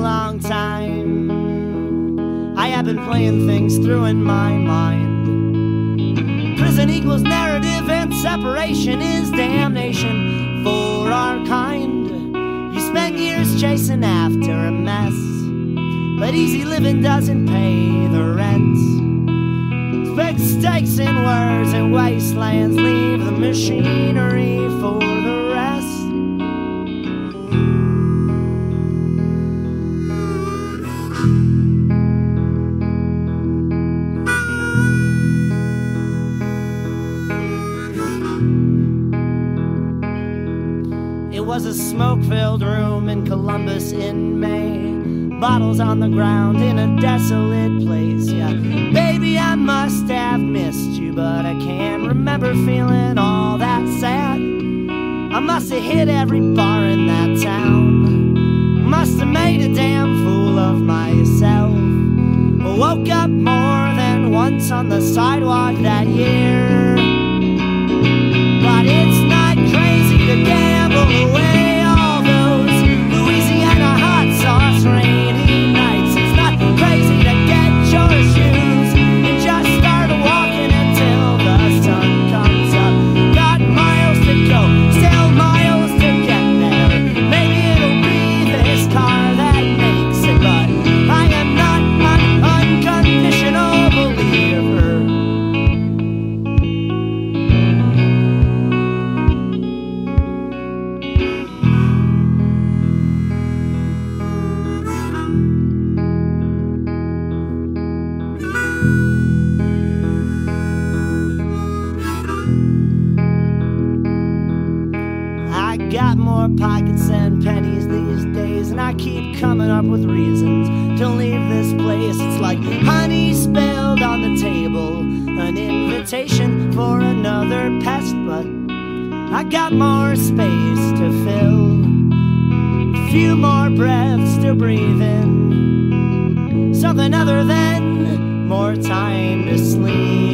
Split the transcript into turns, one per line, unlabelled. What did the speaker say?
long, time. I have been playing things through in my mind. Prison equals narrative, and separation is damnation for our kind. You spend years chasing after a mess, but easy living doesn't pay the rent. Big stakes in words and wastelands leave the machinery for the It was a smoke filled room in Columbus in May. Bottles on the ground in a desolate place. Yeah, baby, I must have missed you, but I can't remember feeling all that sad. I must have hit every bar in that town. Must have made a damn fool of myself. Woke up more than once on the sidewalk that year. I got more pockets than pennies these days, and I keep coming up with reasons to leave this place. It's like honey spilled on the table, an invitation for another pest, but I got more space to fill, a few more breaths to breathe in, something other than more time to sleep.